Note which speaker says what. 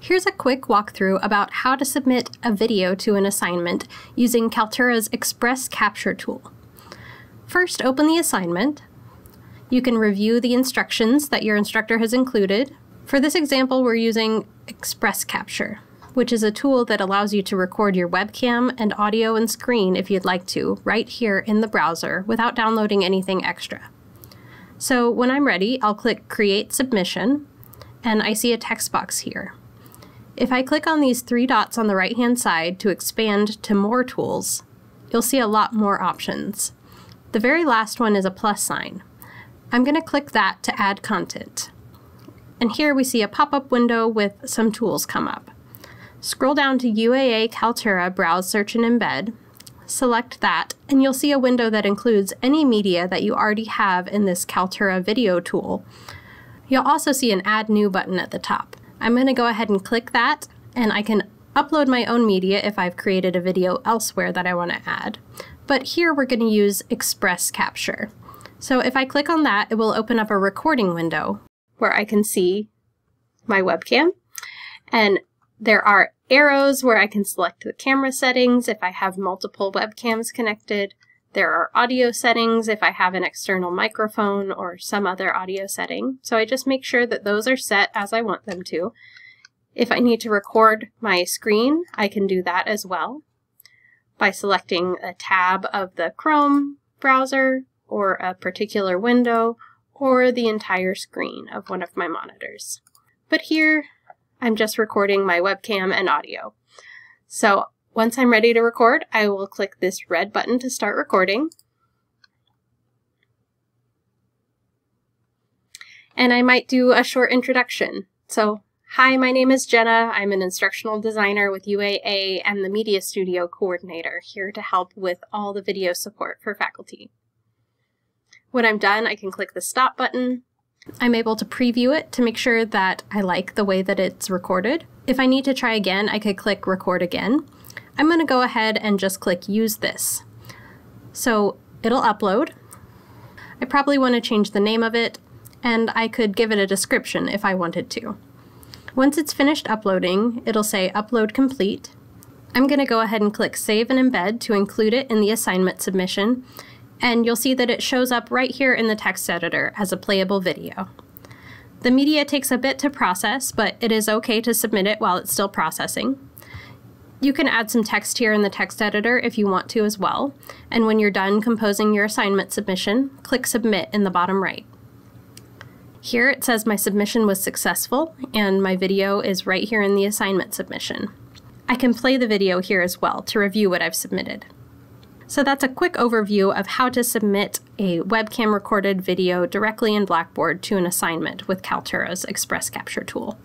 Speaker 1: Here's a quick walkthrough about how to submit a video to an assignment using Kaltura's Express Capture tool. First, open the assignment. You can review the instructions that your instructor has included. For this example, we're using Express Capture, which is a tool that allows you to record your webcam and audio and screen if you'd like to, right here in the browser without downloading anything extra. So when I'm ready, I'll click Create Submission, and I see a text box here. If I click on these three dots on the right-hand side to expand to More Tools, you'll see a lot more options. The very last one is a plus sign. I'm going to click that to add content. And here we see a pop-up window with some tools come up. Scroll down to UAA Kaltura Browse, Search, and Embed, select that, and you'll see a window that includes any media that you already have in this Kaltura video tool. You'll also see an Add New button at the top. I'm going to go ahead and click that, and I can upload my own media if I've created a video elsewhere that I want to add. But here we're going to use Express Capture. So if I click on that, it will open up a recording window where I can see my webcam. And there are arrows where I can select the camera settings if I have multiple webcams connected. There are audio settings if I have an external microphone or some other audio setting. So I just make sure that those are set as I want them to. If I need to record my screen, I can do that as well by selecting a tab of the Chrome browser or a particular window or the entire screen of one of my monitors. But here, I'm just recording my webcam and audio. So once I'm ready to record, I will click this red button to start recording. And I might do a short introduction. So, hi, my name is Jenna. I'm an instructional designer with UAA and the Media Studio coordinator, here to help with all the video support for faculty. When I'm done, I can click the stop button. I'm able to preview it to make sure that I like the way that it's recorded. If I need to try again, I could click record again. I'm going to go ahead and just click use this. So it'll upload. I probably want to change the name of it, and I could give it a description if I wanted to. Once it's finished uploading, it'll say upload complete. I'm going to go ahead and click save and embed to include it in the assignment submission, and you'll see that it shows up right here in the text editor as a playable video. The media takes a bit to process, but it is okay to submit it while it's still processing. You can add some text here in the text editor if you want to as well. And when you're done composing your assignment submission, click Submit in the bottom right. Here it says my submission was successful and my video is right here in the assignment submission. I can play the video here as well to review what I've submitted. So that's a quick overview of how to submit a webcam recorded video directly in Blackboard to an assignment with Kaltura's Express Capture tool.